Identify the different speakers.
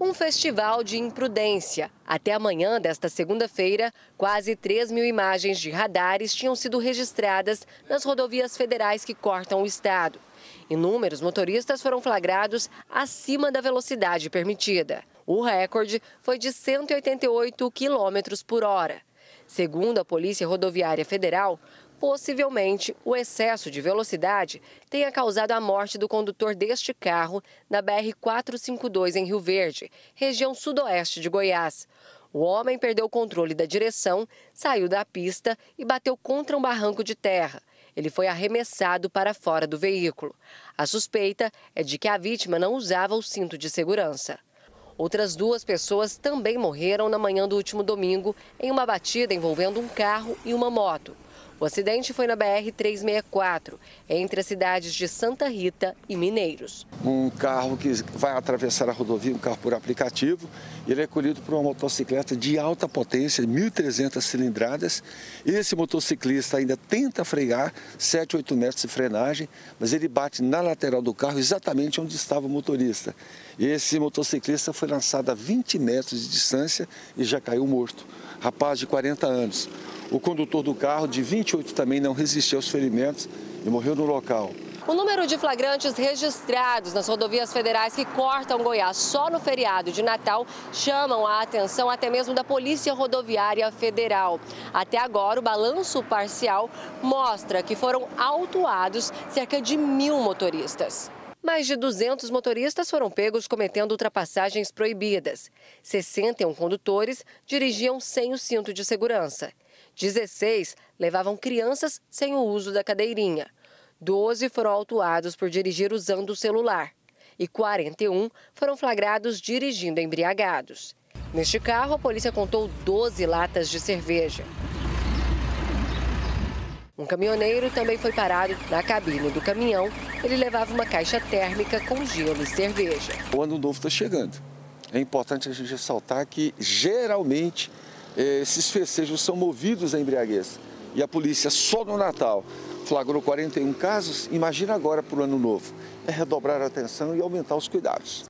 Speaker 1: um festival de imprudência. Até amanhã desta segunda-feira, quase 3 mil imagens de radares tinham sido registradas nas rodovias federais que cortam o estado. Inúmeros motoristas foram flagrados acima da velocidade permitida. O recorde foi de 188 km por hora. Segundo a Polícia Rodoviária Federal, possivelmente o excesso de velocidade tenha causado a morte do condutor deste carro na BR-452 em Rio Verde, região sudoeste de Goiás. O homem perdeu o controle da direção, saiu da pista e bateu contra um barranco de terra. Ele foi arremessado para fora do veículo. A suspeita é de que a vítima não usava o cinto de segurança. Outras duas pessoas também morreram na manhã do último domingo em uma batida envolvendo um carro e uma moto. O acidente foi na BR-364, entre as cidades de Santa Rita e Mineiros.
Speaker 2: Um carro que vai atravessar a rodovia, um carro por aplicativo, ele é colhido por uma motocicleta de alta potência, 1.300 cilindradas. Esse motociclista ainda tenta frear 7, 8 metros de frenagem, mas ele bate na lateral do carro, exatamente onde estava o motorista. Esse motociclista foi lançado a 20 metros de distância e já caiu morto. Rapaz de 40 anos. O condutor do carro, de 28, também não resistiu aos ferimentos e morreu no local.
Speaker 1: O número de flagrantes registrados nas rodovias federais que cortam Goiás só no feriado de Natal chamam a atenção até mesmo da Polícia Rodoviária Federal. Até agora, o balanço parcial mostra que foram autuados cerca de mil motoristas. Mais de 200 motoristas foram pegos cometendo ultrapassagens proibidas. 61 condutores dirigiam sem o cinto de segurança. 16 levavam crianças sem o uso da cadeirinha. 12 foram autuados por dirigir usando o celular. E 41 foram flagrados dirigindo embriagados. Neste carro, a polícia contou 12 latas de cerveja. Um caminhoneiro também foi parado na cabine do caminhão. Ele levava uma caixa térmica com gelo e cerveja.
Speaker 2: O ano novo está chegando. É importante a gente ressaltar que, geralmente, esses festejos são movidos à embriaguez. E a polícia só no Natal flagrou 41 casos, imagina agora para o ano novo. É redobrar a atenção e aumentar os cuidados.